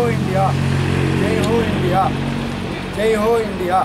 హో ఇండియా జై హో ఇండియా జై హో ఇండియా